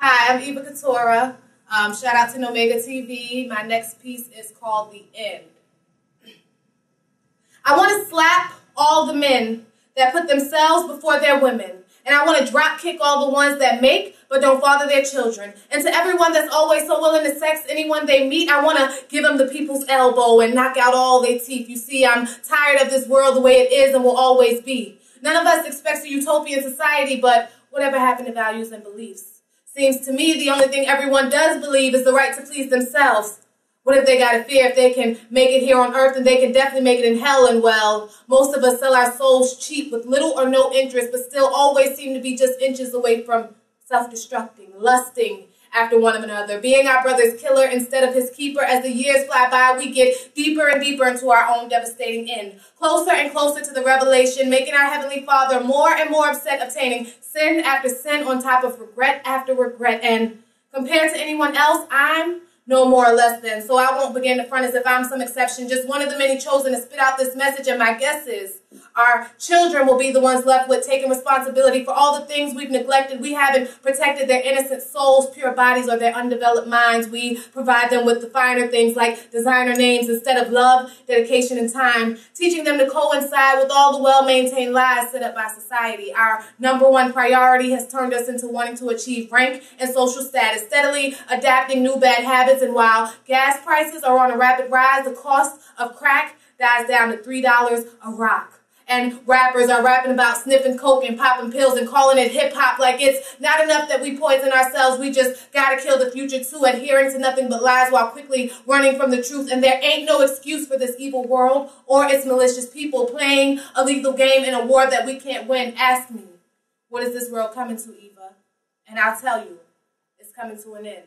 am Eva Katurah. Um, shout out to Nomega TV. My next piece is called The End. I want to slap all the men that put themselves before their women. And I want to drop kick all the ones that make but don't father their children. And to everyone that's always so willing to sex anyone they meet, I want to give them the people's elbow and knock out all their teeth. You see, I'm tired of this world the way it is and will always be. None of us expects a utopian society, but whatever happened to values and beliefs? Seems to me the only thing everyone does believe is the right to please themselves. What if they got a fear if they can make it here on earth and they can definitely make it in hell? And well, most of us sell our souls cheap with little or no interest, but still always seem to be just inches away from self-destructing, lusting after one of another, being our brother's killer instead of his keeper. As the years fly by, we get deeper and deeper into our own devastating end, closer and closer to the revelation, making our Heavenly Father more and more upset, obtaining sin after sin on top of regret after regret. And compared to anyone else, I'm no more or less than. So I won't begin to front as if I'm some exception, just one of the many chosen to spit out this message. And my guess is our children will be the ones left with taking responsibility for all the things we've neglected. We haven't protected their innocent souls, pure bodies, or their undeveloped minds. We provide them with the finer things like designer names instead of love, dedication, and time, teaching them to coincide with all the well-maintained lies set up by society. Our number one priority has turned us into wanting to achieve rank and social status, steadily adapting new bad habits. And while gas prices are on a rapid rise, the cost of crack dies down to $3 a rock and rappers are rapping about sniffing coke and popping pills and calling it hip hop like it's not enough that we poison ourselves. We just gotta kill the future too, adhering to nothing but lies while quickly running from the truth. And there ain't no excuse for this evil world or its malicious people playing a lethal game in a war that we can't win. Ask me, what is this world coming to, Eva? And I'll tell you, it's coming to an end.